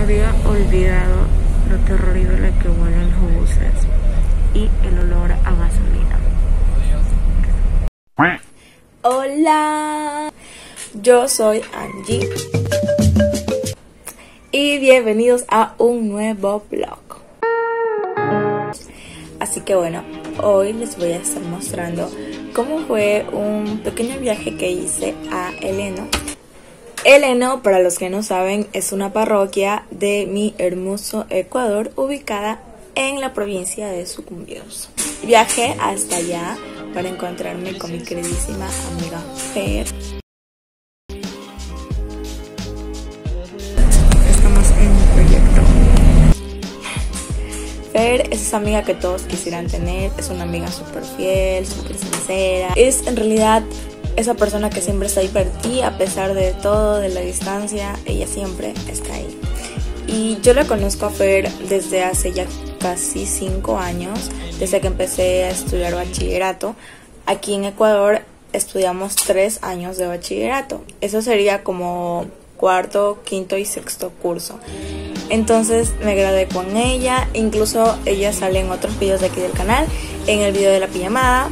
había olvidado lo terrible que huelen los buses y el olor a gasolina. Hola, yo soy Angie y bienvenidos a un nuevo vlog. Así que bueno, hoy les voy a estar mostrando cómo fue un pequeño viaje que hice a Eleno. Eleno, para los que no saben, es una parroquia de mi hermoso Ecuador ubicada en la provincia de Sucumbíos. Viajé hasta allá para encontrarme con mi queridísima amiga Fer. Estamos en un proyecto. Fer es esa amiga que todos quisieran tener, es una amiga súper fiel, súper sincera. Es en realidad esa persona que siempre está ahí para ti a pesar de todo, de la distancia, ella siempre está ahí. Y yo la conozco a Fer desde hace ya casi cinco años, desde que empecé a estudiar bachillerato. Aquí en Ecuador estudiamos tres años de bachillerato. Eso sería como cuarto, quinto y sexto curso. Entonces me gradué con ella, incluso ella sale en otros videos de aquí del canal, en el video de la pijamada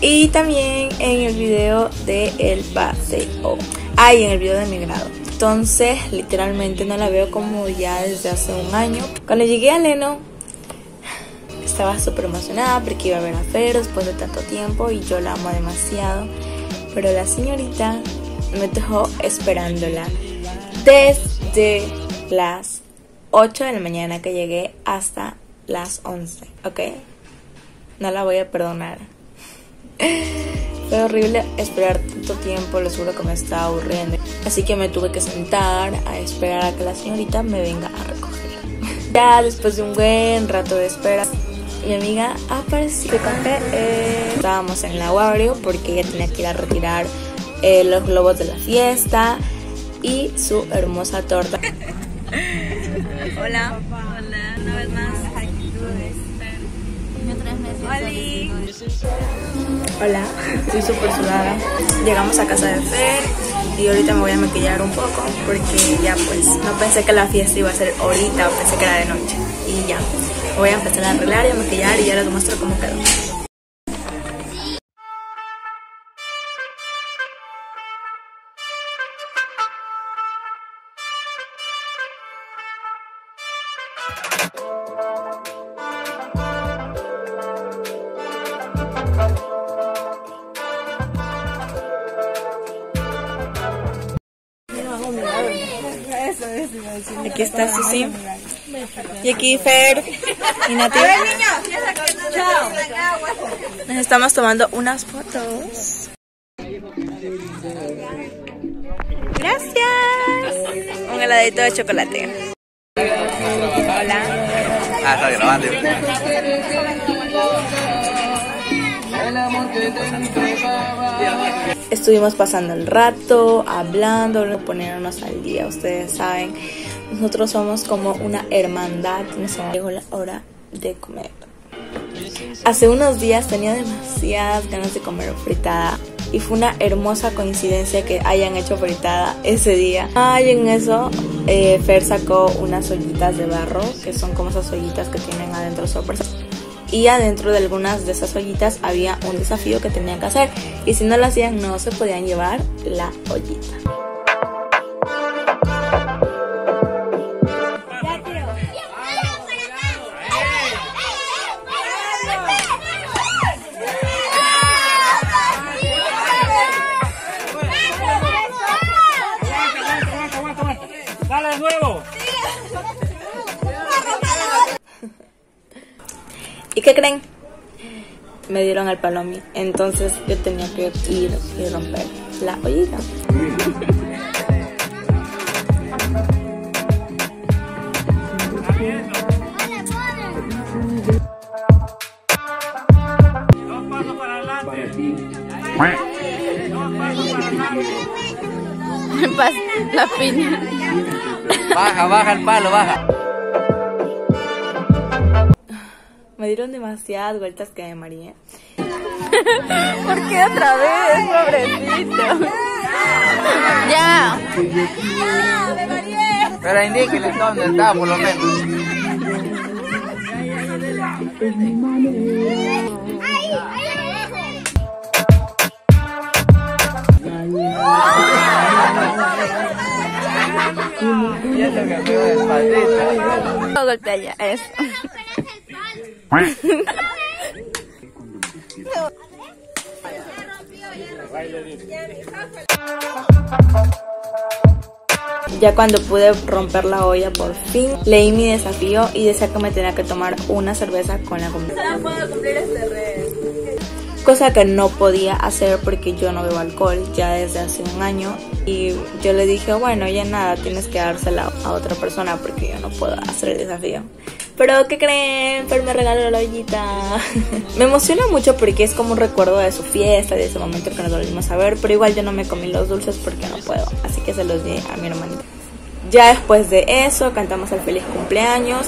y también en el video de el paseo. Ah, y en el video de mi grado. Entonces, literalmente no la veo como ya desde hace un año. Cuando llegué a Leno, estaba súper emocionada porque iba a ver a Fer después de tanto tiempo y yo la amo demasiado. Pero la señorita me dejó esperándola desde las 8 de la mañana que llegué hasta las 11, ¿ok? No la voy a perdonar. Fue horrible esperar tanto tiempo, les juro que me estaba aburriendo. Así que me tuve que sentar a esperar a que la señorita me venga a recoger. Ya después de un buen rato de espera, mi amiga apareció. Eh, estábamos en la Wario porque ella tenía que ir a retirar eh, los globos de la fiesta y su hermosa torta. Hola. Hola, una vez más. Hola, estoy súper sudada. Llegamos a casa de Fer y ahorita me voy a maquillar un poco porque ya pues no pensé que la fiesta iba a ser ahorita, pensé que era de noche. Y ya, voy a empezar a arreglar y a maquillar y ya les muestro cómo quedó. Aquí está Susi. Y aquí Fer y Nati. Nos estamos tomando unas fotos. Gracias. Un heladito de chocolate. Hola. Ah, está grabando. Estuvimos pasando el rato, hablando, poniéndonos al día, ustedes saben. Nosotros somos como una hermandad. Llegó la hora de comer. Hace unos días tenía demasiadas ganas de comer fritada y fue una hermosa coincidencia que hayan hecho fritada ese día. Ay, en eso eh, Fer sacó unas ollitas de barro, que son como esas ollitas que tienen adentro sorpresas. Y adentro de algunas de esas ollitas había un desafío que tenían que hacer. Y si no lo hacían, no se podían llevar la ollita. ¡Dale de nuevo! Qué creen? Me dieron el palomi. Entonces yo tenía que ir y romper la ollita. Dos pasos para adelante. La piña. Baja, baja el palo, baja. Me dieron demasiadas vueltas que me mareé. ¿Por qué otra vez, pobrecito? Ya. Pero indíquele dónde está, por lo menos. Me de espaldita. No golpea ya, eso. Ya cuando pude romper la olla por fin, leí mi desafío y decía que me tenía que tomar una cerveza con la comida. Cosa que no podía hacer porque yo no bebo alcohol ya desde hace un año. Y yo le dije, bueno, ya nada, tienes que dársela a otra persona porque yo no puedo hacer el desafío. Pero, ¿qué creen? Pero me regaló la ollita. me emociona mucho porque es como un recuerdo de su fiesta, de ese momento que nos volvimos a ver. Pero igual yo no me comí los dulces porque no puedo. Así que se los di a mi hermanita. Ya después de eso, cantamos el feliz cumpleaños.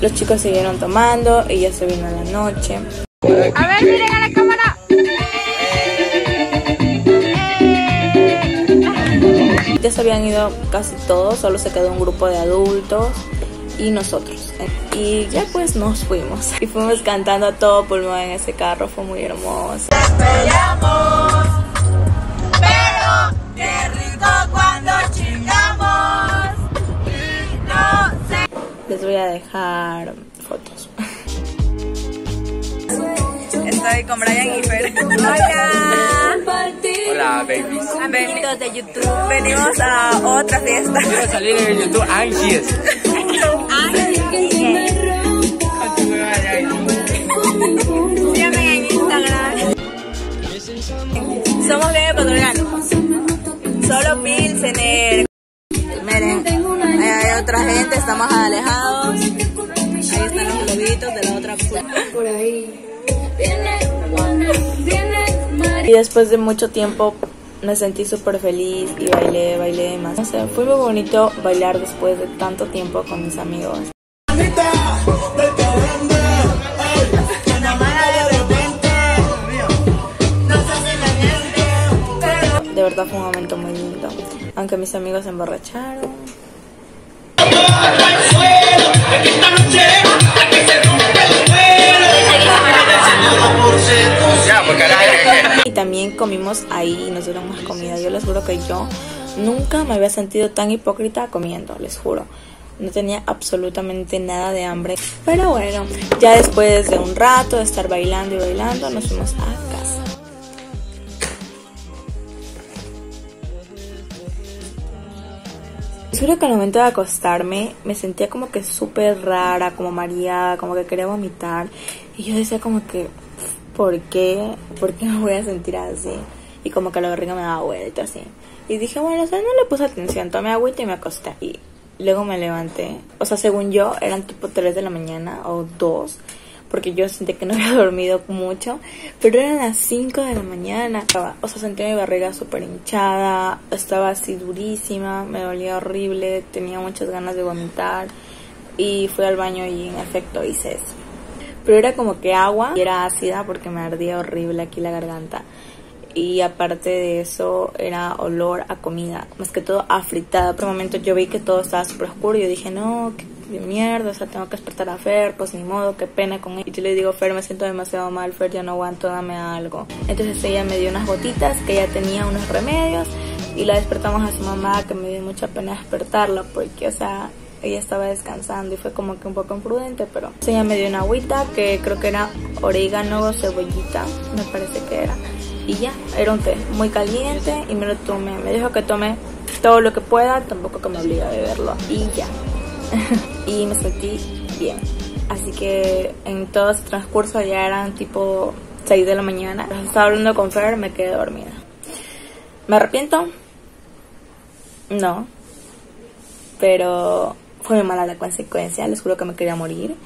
Los chicos siguieron tomando y ya se vino la noche. A ver, miren a la cámara. Ya se habían ido casi todos, solo se quedó un grupo de adultos y nosotros. Y ya pues nos fuimos. Y fuimos cantando a todo pulmón en ese carro, fue muy hermoso. Pero qué rico cuando chingamos. Y no sé. Les voy a dejar fotos. Estoy con Brian y Fer. Hola. Hola, babies. Amiguitos de YouTube. Venimos a otra fiesta. Quiero salir en YouTube anxious. Síganme en Instagram. Somos bien ecuatorianos. Solo Pilsener. Miren, ahí hay otra gente, estamos alejados. Ahí están los globitos de la otra punta. Y después de mucho tiempo me sentí súper feliz y bailé, bailé y más. O sea, fue muy bonito bailar después de tanto tiempo con mis amigos. De verdad fue un momento muy lindo. Aunque mis amigos se emborracharon. Comimos ahí y nos dieron más comida. Yo les juro que yo nunca me había sentido tan hipócrita comiendo, les juro. No tenía absolutamente nada de hambre. Pero bueno, ya después de un rato de estar bailando y bailando, nos fuimos a casa. Les juro que al momento de acostarme me sentía como que súper rara, como mareada, como que quería vomitar. Y yo decía como que, ¿por qué? ¿Por qué me voy a sentir así? Y como que la barriga me daba vuelta así. Y dije, bueno, o sea, no le puse atención, tomé agüita y me acosté. Y luego me levanté. O sea, según yo, eran tipo 3 de la mañana o 2. Porque yo sentí que no había dormido mucho. Pero eran las 5 de la mañana. O sea, sentía mi barriga súper hinchada. Estaba así durísima. Me dolía horrible. Tenía muchas ganas de vomitar. Y fui al baño y en efecto hice eso. Pero era como que agua y era ácida porque me ardía horrible aquí la garganta. Y aparte de eso era olor a comida, más que todo a fritada. Por un momento yo vi que todo estaba súper oscuro y yo dije, no, qué mierda, o sea, tengo que despertar a Fer, pues ni modo, qué pena con él. Y yo le digo, Fer, me siento demasiado mal, Fer, ya no aguanto, dame algo. Entonces ella me dio unas gotitas, que ella tenía unos remedios, y la despertamos a su mamá, que me dio mucha pena despertarla, porque, o sea, ella estaba descansando y fue como que un poco imprudente, pero ella me dio una agüita que creo que era orégano cebollita, me parece que era. Y ya, era un té muy caliente y me lo tomé. Me dijo que tome todo lo que pueda, tampoco que me obliga a beberlo. Y ya. y me sentí bien. Así que en todo ese transcurso ya eran tipo 6 de la mañana. Estaba hablando con Fer, me quedé dormida. ¿Me arrepiento? No. Pero fue mala la consecuencia, les juro que me quería morir.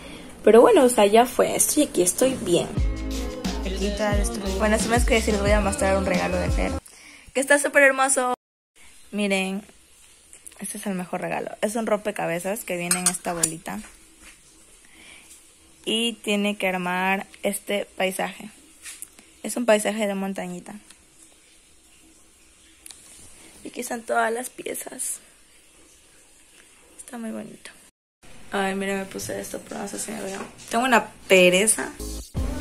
Pero bueno, o sea, ya fue. Estoy aquí, estoy bien. Bueno, si más que decir, les voy a mostrar un regalo de Fer. Que está súper hermoso. Miren, este es el mejor regalo. Es un rompecabezas que viene en esta bolita. y tiene que armar este paisaje. Es un paisaje de montañita. Y aquí están todas las piezas. Está muy bonito. Ay, mira, me puse esto, pero no sé si me veo. Tengo una pereza.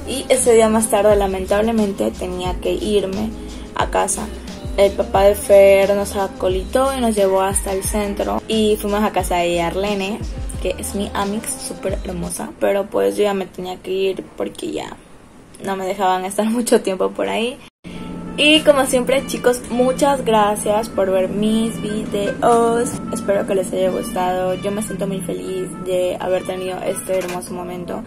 Y ese día más tarde, lamentablemente, tenía que irme a casa. El papá de Fer nos acolitó y nos llevó hasta el centro. Y fuimos a casa de Arlene, que es mi amix, súper hermosa. Pero pues yo ya me tenía que ir porque ya no me dejaban estar mucho tiempo por ahí. Y como siempre chicos, muchas gracias por ver mis videos. Espero que les haya gustado. Yo me siento muy feliz de haber tenido este hermoso momento.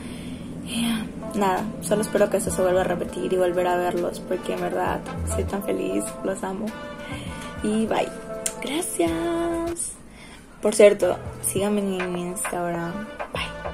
nada, solo espero que esto se vuelva a repetir y volver a verlos porque en verdad soy tan feliz, los amo. Y bye. Gracias. Por cierto, síganme en mi Instagram. Bye.